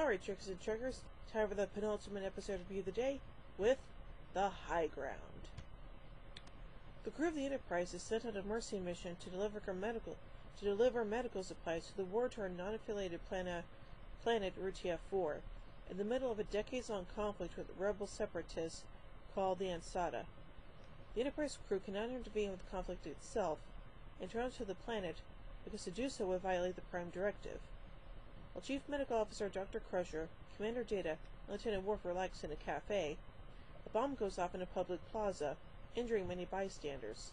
Alright, trickers and trekkers, time for the penultimate episode of the day with The High Ground. The crew of the Enterprise is sent on a mercy mission to deliver medical to deliver medical supplies to the war-torn non-affiliated planet planet Rutia 4, in the middle of a decades-long conflict with rebel separatists called the Ansata. The Enterprise crew cannot intervene with the conflict itself and turn to the planet because to do so would violate the Prime Directive. While Chief Medical Officer Dr. Crusher, Commander Data, and Lieutenant Worf relax in a cafe, a bomb goes off in a public plaza, injuring many bystanders.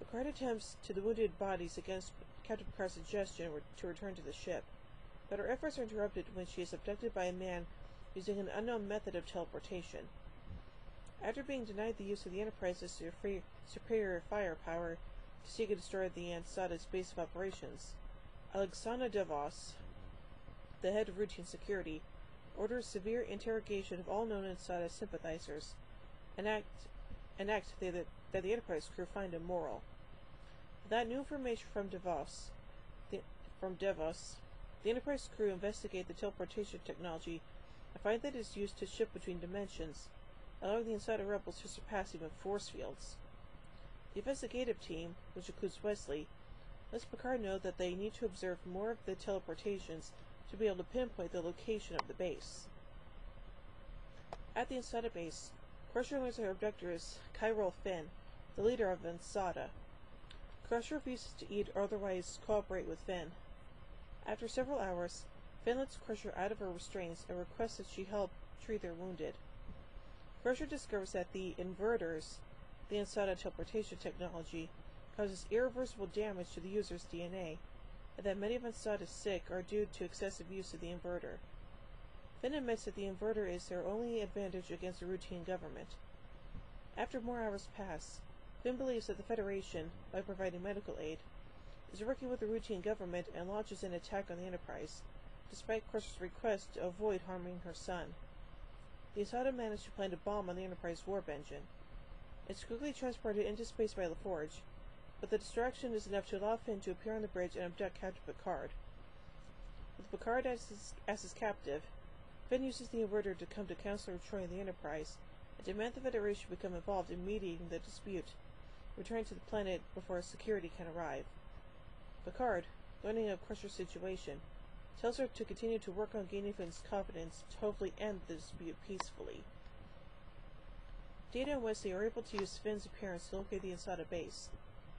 Picard attempts to the wounded bodies against Captain Picard's suggestion to return to the ship, but her efforts are interrupted when she is abducted by a man using an unknown method of teleportation. After being denied the use of the Enterprise's superior firepower to seek and destroy the Ansata's base of operations, Alexandra Devos, the head of Rutian security, orders severe interrogation of all known Ansata sympathizers, an act, an act that, that the Enterprise crew find immoral. Without new information from Devos, the, from Devos, the Enterprise crew investigate the teleportation technology and find that it is used to shift between dimensions, allowing the Ansata rebels to surpass even force fields. The investigative team, which includes Wesley, lets Picard know that they need to observe more of the teleportations to be able to pinpoint the location of the base. At the Ansata base, Crusher learns her abductor is Kyril Finn, the leader of Ansata. Crusher refuses to eat or otherwise cooperate with Finn. After several hours, Finn lets Crusher out of her restraints and requests that she help treat their wounded. Crusher discovers that the inverters, the Ansata teleportation technology, causes irreversible damage to the user's DNA, that many of Ansata's sick are due to excessive use of the inverter. Finn admits that the inverter is their only advantage against the Rutian government. After more hours pass, Finn believes that the Federation, by providing medical aid, is working with the Rutian government and launches an attack on the Enterprise, despite Crusher's request to avoid harming her son. The Ansata manage to plant a bomb on the Enterprise warp engine. It's quickly transported into space by LaForge, but the distraction is enough to allow Finn to appear on the bridge and abduct Captain Picard. With Picard as his, as his captive, Finn uses the inverter to come to Counselor Troi and the Enterprise and demand the Federation become involved in mediating the dispute, returning to the planet before security can arrive. Picard, learning of Crusher's situation, tells her to continue to work on gaining Finn's confidence to hopefully end the dispute peacefully. Data and Wesley are able to use Finn's appearance to locate the Ansata base,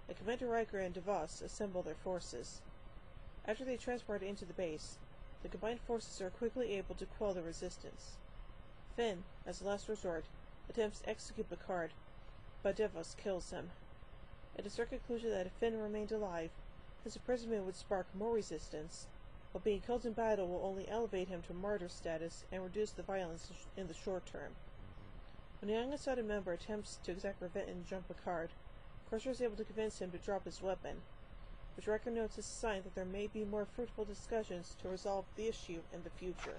and Commander Riker and DeVos assemble their forces. After they transport into the base, the combined forces are quickly able to quell the resistance. Finn, as a last resort, attempts to execute Picard, but DeVos kills him. It is their conclusion that if Finn remained alive, his imprisonment would spark more resistance, while being killed in battle will only elevate him to martyr status and reduce the violence in the short term. When a young Ansata member attempts to exact revenge and on Picard, Crusher is able to convince him to drop his weapon, which Riker notes as a sign that there may be more fruitful discussions to resolve the issue in the future.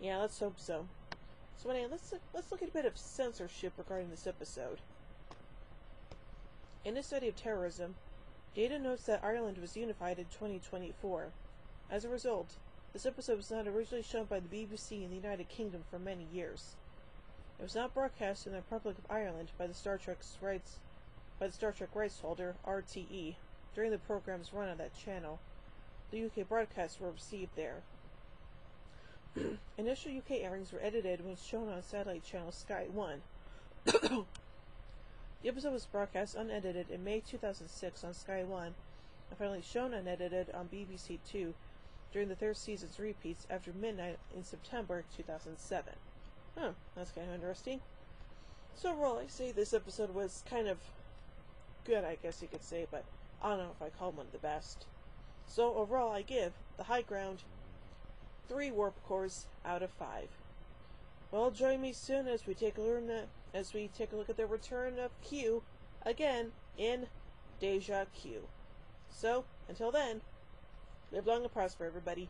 Yeah, let's hope so. So anyway, let's look, let's look at a bit of censorship regarding this episode. In his study of terrorism, Data notes that Ireland was unified in 2024. As a result, this episode was not originally shown by the BBC in the United Kingdom for many years. It was not broadcast in the Republic of Ireland by the Star Trek's rights by Star Trek rights holder, RTE, during the program's run on that channel. The UK broadcasts were received there. Initial UK airings were edited when shown on satellite channel Sky 1. the episode was broadcast unedited in May 2006 on Sky 1 and finally shown unedited on BBC 2 during the third season's repeats after midnight in September 2007. Huh, that's kind of interesting. So overall, I say this episode was kind of good, I guess you could say, but I don't know if I call one the best. So overall, I give The High Ground three warp cores out of five. Well, join me soon as we take a learn that, as we take a look at the return of Q again in Deja Q. So until then, live long and prosper, everybody.